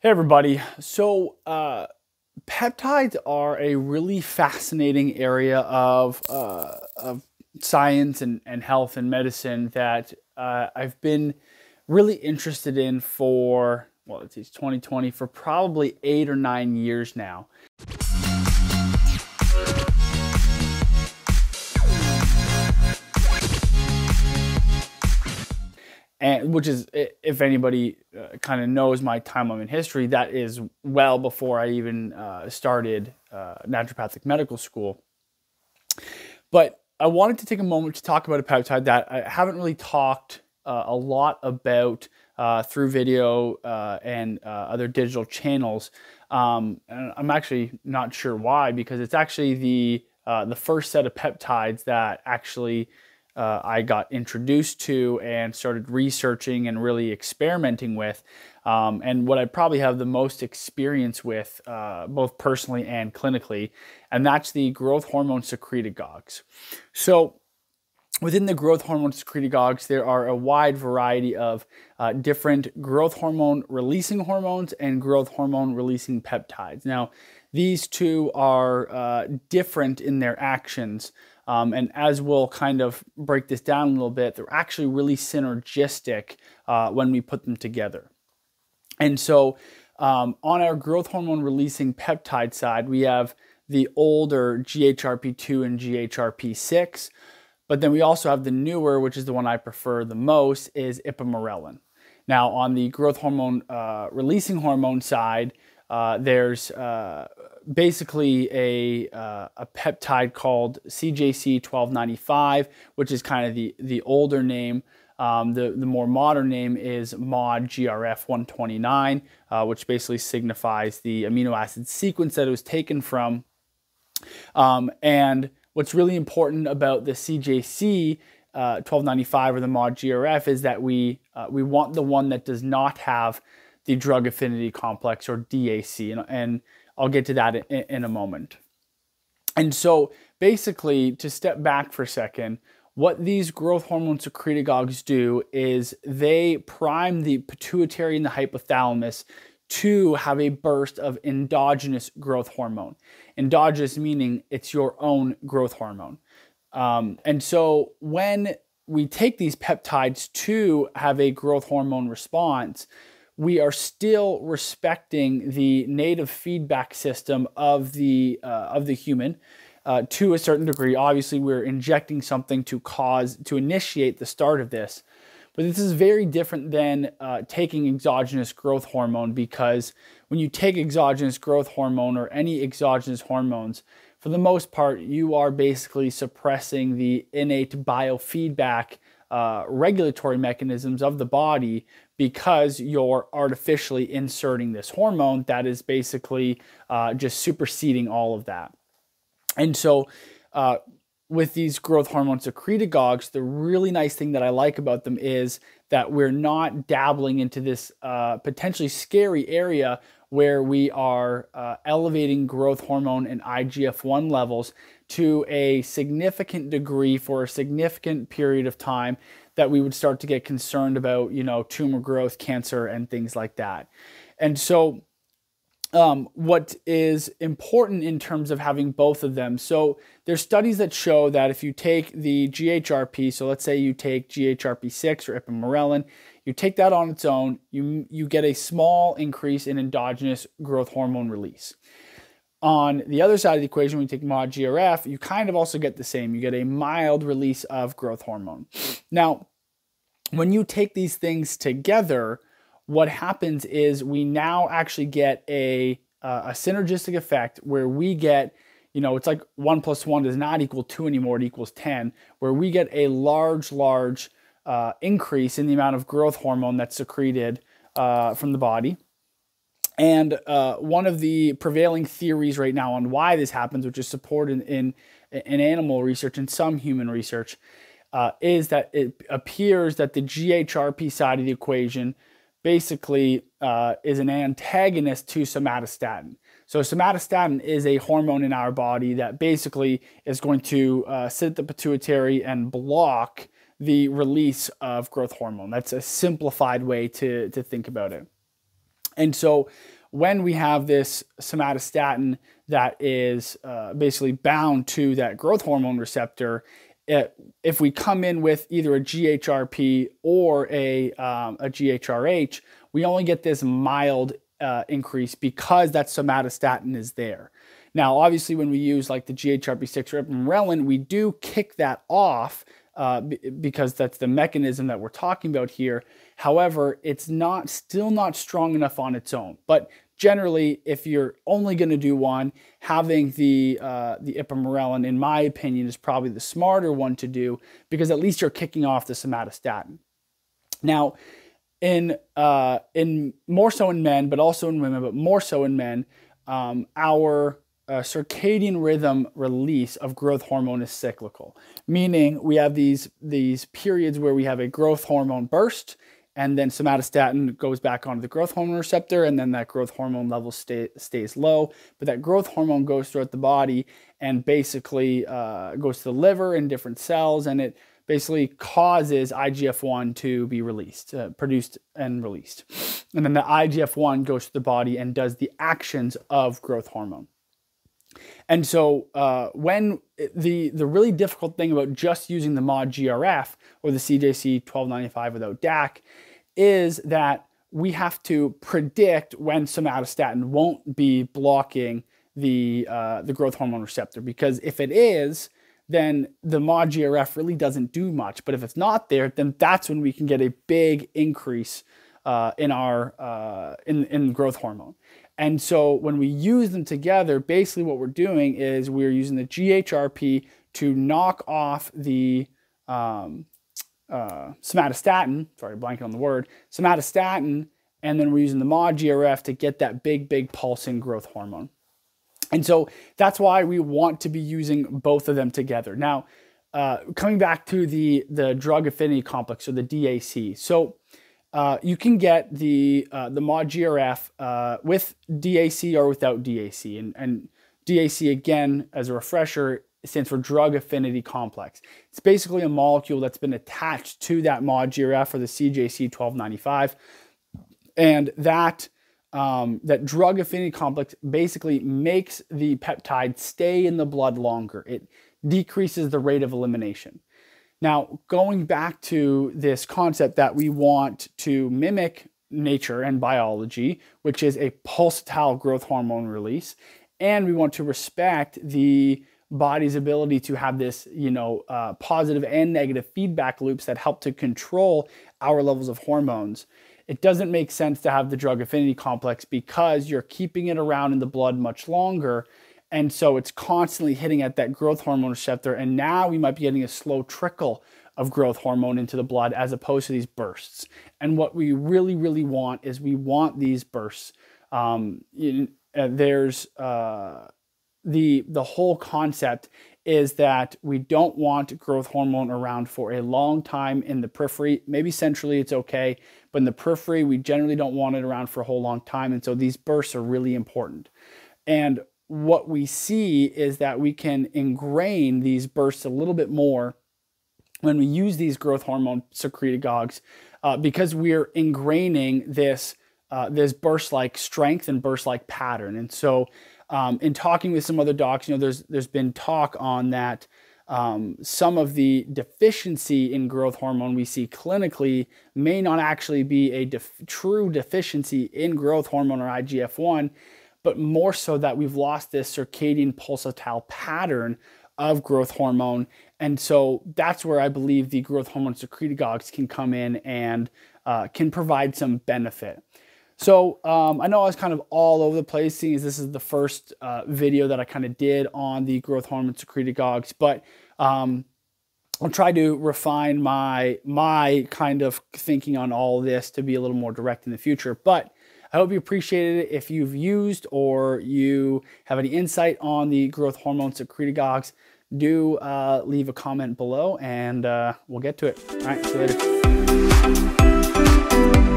Hey, everybody. So, uh, peptides are a really fascinating area of, uh, of science and, and health and medicine that uh, I've been really interested in for, well, it's 2020, for probably eight or nine years now. And which is if anybody uh, kind of knows my timeline in history that is well before i even uh, started uh, naturopathic medical school. But i wanted to take a moment to talk about a peptide that i haven't really talked uh, a lot about uh, through video uh, and other digital channels. Um, and i'm actually not sure why because it's actually the the first set of peptides that actually uh, I got introduced to and started researching and really experimenting with, um, and what I probably have the most experience with, uh, both personally and clinically, and that's the growth hormone secretagogues. So, Within the growth hormone secretagogues, there are a wide variety of uh, different growth hormone releasing hormones and growth hormone releasing peptides. Now, these two are uh, different in their actions, um, and as we'll kind of break this down a little bit, they're actually really synergistic uh, when we put them together. And so um, on our growth hormone releasing peptide side, we have the older GHRP2 and GHRP6, but then we also have the newer, which is the one I prefer the most, is ipamorelin. Now, on the growth hormone uh, releasing hormone side, uh, there's uh, basically a, uh, a peptide called CJC 1295, which is kind of the, the older name. Um, the, the more modern name is MOD GRF 129, uh, which basically signifies the amino acid sequence that it was taken from. Um, and what's really important about the CJC uh, 1295 or the MOD GRF is that we, uh, we want the one that does not have the drug affinity complex or DAC. And, and I'll get to that in, in a moment. And so basically, to step back for a second, what these growth hormone secretagogues do is they prime the pituitary and the hypothalamus to have a burst of endogenous growth hormone. Endogenous meaning it's your own growth hormone. Um, and so when we take these peptides to have a growth hormone response, we are still respecting the native feedback system of the uh, of the human uh, to a certain degree. Obviously, we're injecting something to cause to initiate the start of this, but this is very different than uh, taking exogenous growth hormone because when you take exogenous growth hormone or any exogenous hormones, for the most part, you are basically suppressing the innate biofeedback uh, regulatory mechanisms of the body because you're artificially inserting this hormone that is basically uh, just superseding all of that. And so, uh, with these growth hormone secretagogues, the really nice thing that I like about them is that we're not dabbling into this uh, potentially scary area where we are uh, elevating growth hormone and IGF 1 levels to a significant degree for a significant period of time that we would start to get concerned about, you know, tumor growth, cancer, and things like that. And so, um, what is important in terms of having both of them. So there's studies that show that if you take the GHRP, so let's say you take GHRP6 or ipamorelin, you take that on its own, you, you get a small increase in endogenous growth hormone release. On the other side of the equation, when you take MOD GRF, you kind of also get the same. You get a mild release of growth hormone. Now, when you take these things together, what happens is we now actually get a, uh, a synergistic effect where we get, you know, it's like one plus one does not equal two anymore, it equals 10, where we get a large, large uh, increase in the amount of growth hormone that's secreted uh, from the body. And uh, one of the prevailing theories right now on why this happens, which is supported in, in animal research and some human research, uh, is that it appears that the GHRP side of the equation basically uh, is an antagonist to somatostatin. So somatostatin is a hormone in our body that basically is going to uh, sit at the pituitary and block the release of growth hormone. That's a simplified way to, to think about it. And so when we have this somatostatin that is uh, basically bound to that growth hormone receptor, it, if we come in with either a GHRP or a, um, a GHRH, we only get this mild uh, increase because that somatostatin is there. Now, obviously, when we use like the GHRP6 or ipamorelin, we do kick that off uh, because that's the mechanism that we're talking about here. However, it's not still not strong enough on its own. But generally, if you're only going to do one, having the uh, the ipamorelin, in my opinion, is probably the smarter one to do because at least you're kicking off the somatostatin. Now, in uh, in more so in men, but also in women, but more so in men, um, our uh, circadian rhythm release of growth hormone is cyclical, meaning we have these these periods where we have a growth hormone burst, and then somatostatin goes back onto the growth hormone receptor, and then that growth hormone level stay, stays low. But that growth hormone goes throughout the body and basically uh, goes to the liver and different cells, and it basically causes IGF 1 to be released, uh, produced and released. And then the IGF 1 goes to the body and does the actions of growth hormone. And so uh, when the the really difficult thing about just using the mod GRF or the CJC 1295 without DAC is that we have to predict when somatostatin won't be blocking the uh, the growth hormone receptor because if it is, then the mod GRF really doesn't do much. But if it's not there, then that's when we can get a big increase uh, in our uh, in in growth hormone. And so when we use them together, basically what we're doing is we're using the GHRP to knock off the um, uh, somatostatin, sorry, blanking on the word, somatostatin, and then we're using the mod GRF to get that big, big pulsing growth hormone. And so that's why we want to be using both of them together. Now, uh, coming back to the, the drug affinity complex or the DAC. So uh, you can get the uh, the mod GRF uh, with DAC or without DAC. And, and DAC, again, as a refresher, stands for drug affinity complex. It's basically a molecule that's been attached to that mod GRF or the CJC 1295. And that, um, that drug affinity complex basically makes the peptide stay in the blood longer. It decreases the rate of elimination. Now, going back to this concept that we want to mimic nature and biology, which is a pulsatile growth hormone release, and we want to respect the body's ability to have this, you know, uh, positive and negative feedback loops that help to control our levels of hormones. It doesn't make sense to have the drug affinity complex because you're keeping it around in the blood much longer and so it's constantly hitting at that growth hormone receptor. And now we might be getting a slow trickle of growth hormone into the blood as opposed to these bursts. And what we really, really want is we want these bursts. Um, in, uh, there's uh, the the whole concept is that we don't want growth hormone around for a long time in the periphery. Maybe centrally it's okay, but in the periphery we generally don't want it around for a whole long time. And so these bursts are really important. And what we see is that we can ingrain these bursts a little bit more when we use these growth hormone secretagogues uh, because we're ingraining this uh, this burst like strength and burst like pattern. And so, um, in talking with some other docs, you know, there's there's been talk on that. Um, some of the deficiency in growth hormone we see clinically may not actually be a def- true deficiency in growth hormone or IGF 1 but more so that we've lost this circadian pulsatile pattern of growth hormone. And so that's where I believe the growth hormone secretagogues can come in and uh, can provide some benefit. So um, I know I was kind of all over the place, seeing as this is the first uh, video that I kind of did on the growth hormone secretagogues, but um, I'll try to refine my my kind of thinking on all this to be a little more direct in the future. But I hope you appreciated it. If you've used or you have any insight on the growth hormone secretagogues, do uh, leave a comment below and uh, we'll get to it. All right, see you later.